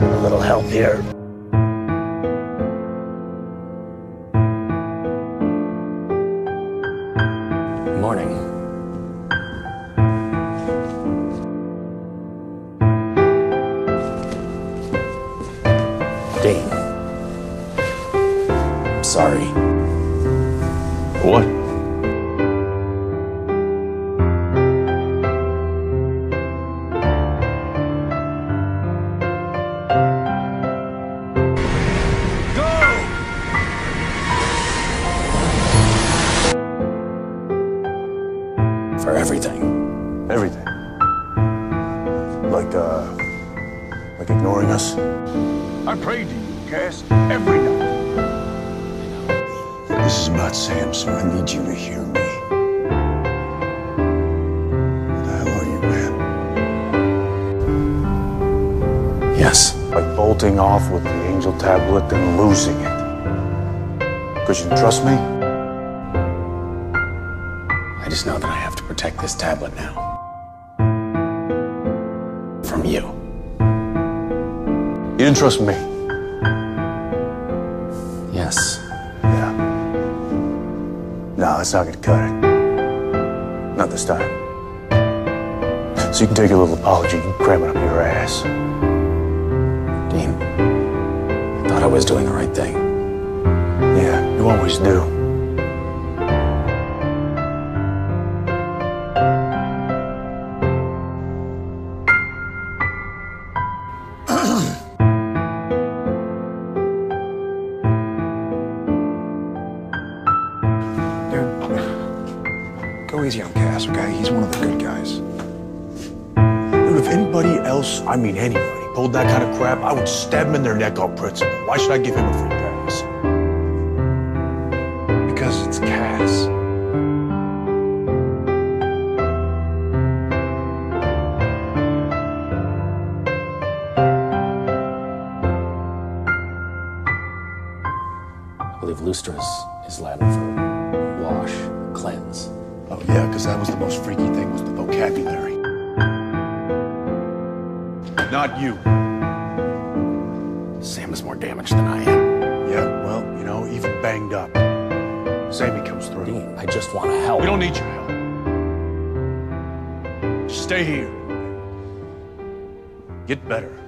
little help here. Morning. Dean. I'm sorry. What? For everything. Everything. Like, uh, like ignoring us? I pray to you, Cas, every night. This is about Sam, so I need you to hear me. What the hell are you, man? Yes. Like bolting off with the angel tablet and losing it. Because you trust me? I just know that I have to protect this tablet now. From you. You didn't trust me. Yes. Yeah. No, that's not gonna cut it. Not this time. So you can take your little apology and cram it up your ass. Dean. I thought I was doing the right thing. Yeah, you always do. Go easy on Cas, okay? He's one of the good guys. Dude, if anybody else, I mean anybody, pulled that kind of crap, I would stab them in their neck on principle. Why should I give him a free pass? Because it's Cas. I believe lustra is, Latin for yeah, because that was the most freaky thing was the vocabulary. Not you. Sam is more damaged than I am. Yeah, well, you know, even banged up. Sammy comes through. Dean, I just want to help. We don't need your help. Stay here. Get better.